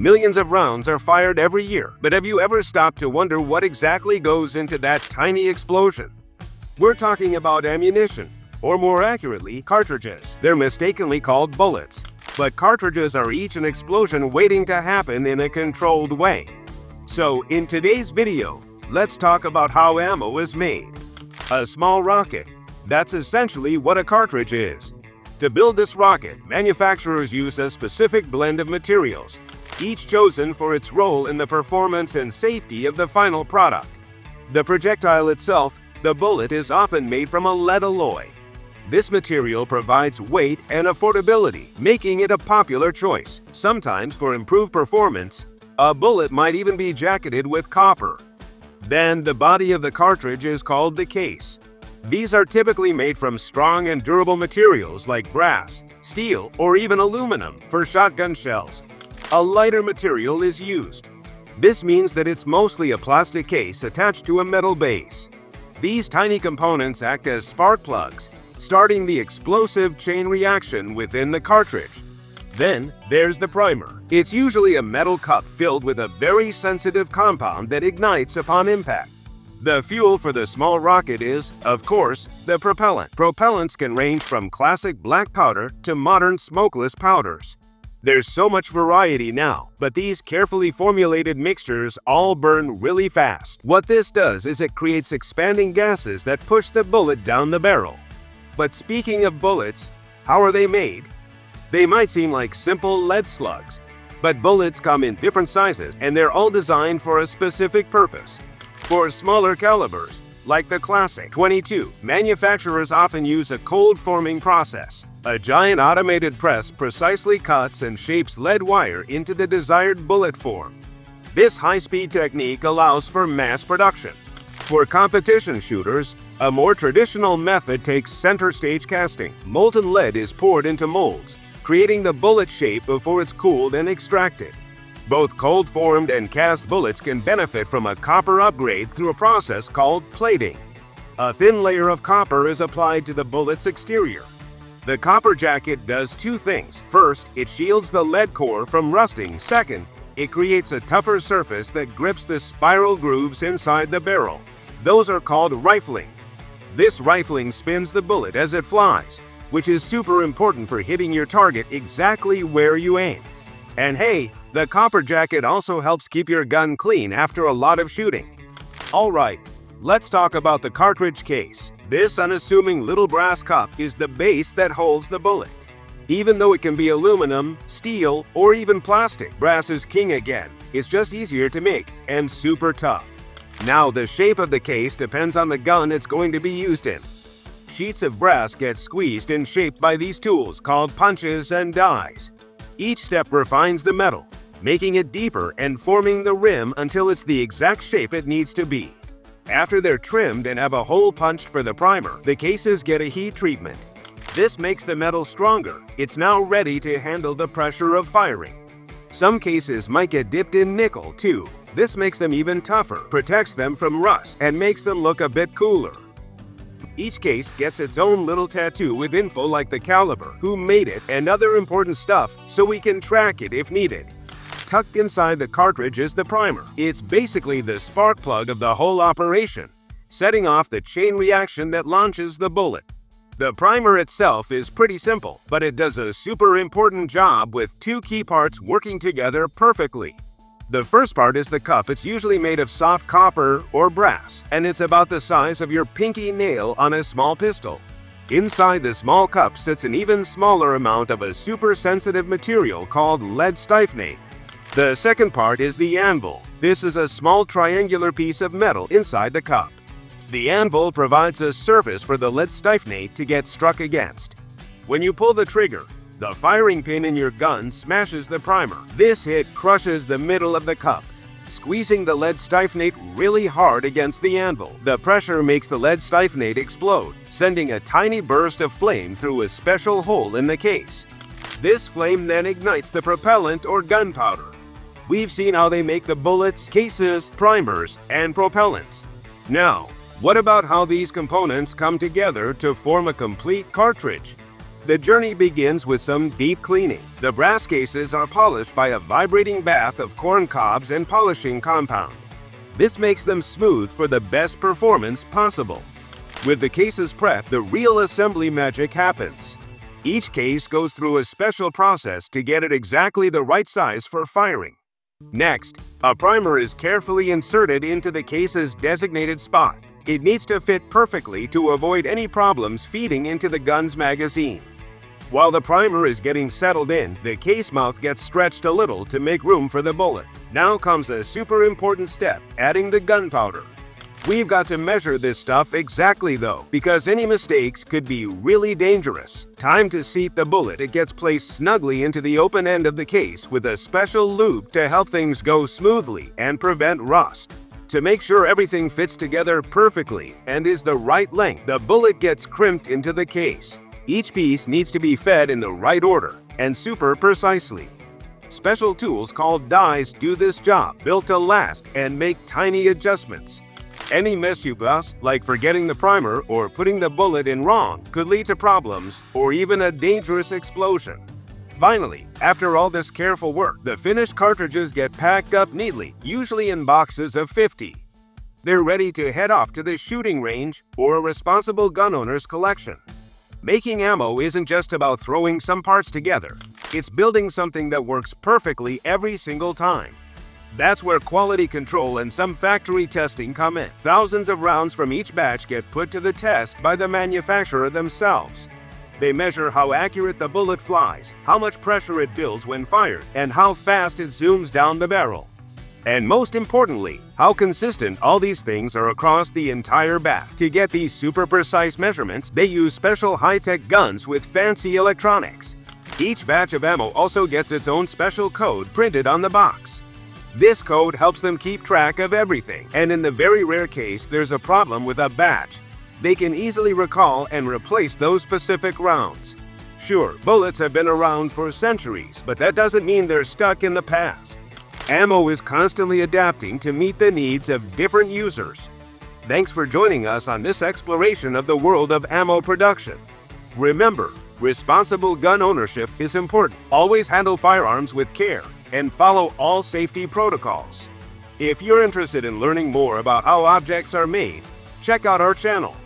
Millions of rounds are fired every year, but have you ever stopped to wonder what exactly goes into that tiny explosion? We're talking about ammunition, or more accurately, cartridges. They're mistakenly called bullets, but cartridges are each an explosion waiting to happen in a controlled way. So, in today's video, let's talk about how ammo is made. A small rocket. That's essentially what a cartridge is. To build this rocket, manufacturers use a specific blend of materials, each chosen for its role in the performance and safety of the final product. The projectile itself, the bullet, is often made from a lead alloy. This material provides weight and affordability, making it a popular choice. Sometimes, for improved performance, a bullet might even be jacketed with copper. Then, the body of the cartridge is called the case. These are typically made from strong and durable materials like brass, steel, or even aluminum for shotgun shells a lighter material is used. This means that it's mostly a plastic case attached to a metal base. These tiny components act as spark plugs, starting the explosive chain reaction within the cartridge. Then, there's the primer. It's usually a metal cup filled with a very sensitive compound that ignites upon impact. The fuel for the small rocket is, of course, the propellant. Propellants can range from classic black powder to modern smokeless powders. There's so much variety now, but these carefully formulated mixtures all burn really fast. What this does is it creates expanding gases that push the bullet down the barrel. But speaking of bullets, how are they made? They might seem like simple lead slugs, but bullets come in different sizes and they're all designed for a specific purpose. For smaller calibers, like the classic 22, manufacturers often use a cold forming process. A giant automated press precisely cuts and shapes lead wire into the desired bullet form. This high-speed technique allows for mass production. For competition shooters, a more traditional method takes center stage casting. Molten lead is poured into molds, creating the bullet shape before it's cooled and extracted. Both cold-formed and cast bullets can benefit from a copper upgrade through a process called plating. A thin layer of copper is applied to the bullet's exterior, the copper jacket does two things. First, it shields the lead core from rusting. Second, it creates a tougher surface that grips the spiral grooves inside the barrel. Those are called rifling. This rifling spins the bullet as it flies, which is super important for hitting your target exactly where you aim. And hey, the copper jacket also helps keep your gun clean after a lot of shooting. Alright, let's talk about the cartridge case. This unassuming little brass cup is the base that holds the bullet. Even though it can be aluminum, steel, or even plastic, brass is king again. It's just easier to make and super tough. Now the shape of the case depends on the gun it's going to be used in. Sheets of brass get squeezed and shaped by these tools called punches and dies. Each step refines the metal, making it deeper and forming the rim until it's the exact shape it needs to be. After they're trimmed and have a hole punched for the primer, the cases get a heat treatment. This makes the metal stronger. It's now ready to handle the pressure of firing. Some cases might get dipped in nickel too. This makes them even tougher, protects them from rust, and makes them look a bit cooler. Each case gets its own little tattoo with info like the caliber, who made it, and other important stuff so we can track it if needed. Tucked inside the cartridge is the primer. It's basically the spark plug of the whole operation, setting off the chain reaction that launches the bullet. The primer itself is pretty simple, but it does a super important job with two key parts working together perfectly. The first part is the cup. It's usually made of soft copper or brass, and it's about the size of your pinky nail on a small pistol. Inside the small cup sits an even smaller amount of a super sensitive material called lead styphnate. The second part is the anvil. This is a small triangular piece of metal inside the cup. The anvil provides a surface for the lead styphnate to get struck against. When you pull the trigger, the firing pin in your gun smashes the primer. This hit crushes the middle of the cup, squeezing the lead styphnate really hard against the anvil. The pressure makes the lead styphnate explode, sending a tiny burst of flame through a special hole in the case. This flame then ignites the propellant or gunpowder. We've seen how they make the bullets, cases, primers, and propellants. Now, what about how these components come together to form a complete cartridge? The journey begins with some deep cleaning. The brass cases are polished by a vibrating bath of corn cobs and polishing compound. This makes them smooth for the best performance possible. With the cases prepped, the real assembly magic happens. Each case goes through a special process to get it exactly the right size for firing. Next, a primer is carefully inserted into the case's designated spot. It needs to fit perfectly to avoid any problems feeding into the gun's magazine. While the primer is getting settled in, the case mouth gets stretched a little to make room for the bullet. Now comes a super important step, adding the gunpowder. We've got to measure this stuff exactly though, because any mistakes could be really dangerous. Time to seat the bullet, it gets placed snugly into the open end of the case with a special lube to help things go smoothly and prevent rust. To make sure everything fits together perfectly and is the right length, the bullet gets crimped into the case. Each piece needs to be fed in the right order and super precisely. Special tools called dies do this job, built to last and make tiny adjustments. Any mess you bust, like forgetting the primer or putting the bullet in wrong, could lead to problems or even a dangerous explosion. Finally, after all this careful work, the finished cartridges get packed up neatly, usually in boxes of 50. They're ready to head off to the shooting range or a responsible gun owner's collection. Making ammo isn't just about throwing some parts together. It's building something that works perfectly every single time. That's where quality control and some factory testing come in. Thousands of rounds from each batch get put to the test by the manufacturer themselves. They measure how accurate the bullet flies, how much pressure it builds when fired, and how fast it zooms down the barrel. And most importantly, how consistent all these things are across the entire batch. To get these super precise measurements, they use special high-tech guns with fancy electronics. Each batch of ammo also gets its own special code printed on the box. This code helps them keep track of everything, and in the very rare case there's a problem with a batch, they can easily recall and replace those specific rounds. Sure, bullets have been around for centuries, but that doesn't mean they're stuck in the past. Ammo is constantly adapting to meet the needs of different users. Thanks for joining us on this exploration of the world of ammo production. Remember, responsible gun ownership is important. Always handle firearms with care and follow all safety protocols. If you're interested in learning more about how objects are made, check out our channel.